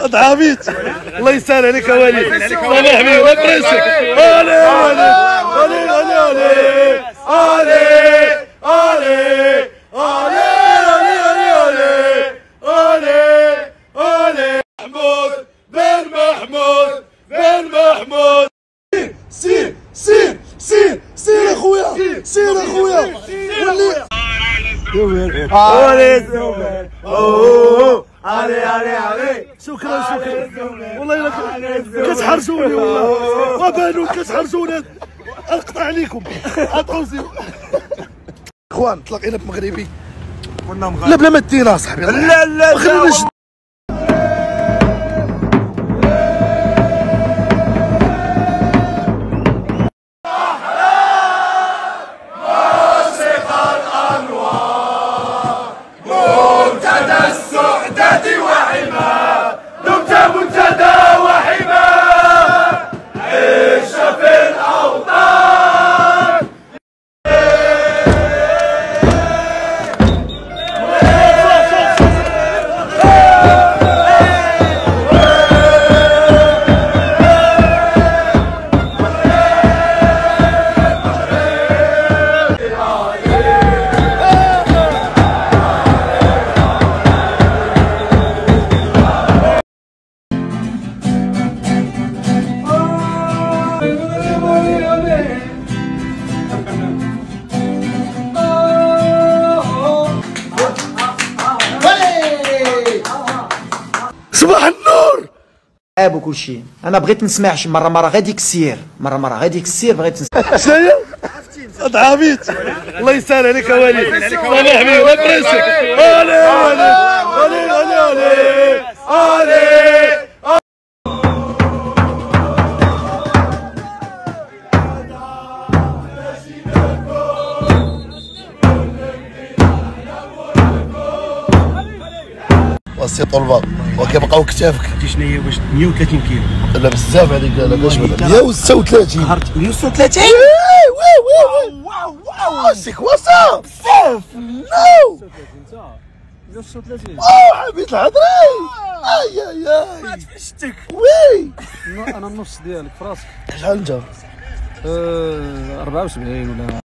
ضعابيت الله يسهل عليك وليد. أنا حبيبي ألي ألي ألي ألي ألي. ألي ألي ألي محمود بن محمود بن محمود. سير سير سير سير اخويا سير اخويا ولي علي علي شكرا شكرا. والله إلا كتحرسوني والله. وبانوا كتحرسوني أقطع عليكم. عطوسي إخوان تلاقينا بمغربي. لا بلا ما تدينا صاحبي. لا لا خلينا صباح النور. أب وكل شيء. أنا بغيت نسمع شي مرة مرة غاديك السير مرة مرة غاديك السير بغيت نسمع. شنو ضعابيت الله يسهل عليك يا وليد. أنا حبيبي علي علي علي علي علي. علي. وسي طلبة. وكيبقاو كتافك. عرفتي شنو هي واش 130 كيلو. لا بزاف هذيك لا باش 136 نهار 130 وي وي وي واو واو سي كوا سا بزاف. نو. 130 اوه حبيت الهضري آي آي آي. في شتك وي. أنا النص ديالك في راسك شحال انت أه 74 ولا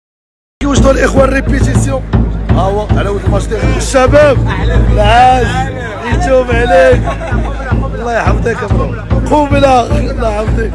كيوجدوا الاخوان ريبيتيسيون ها هو. على ود الماتش الشباب العاج يتوب عليك. الله يحفظك قوم بلا الله يحفظك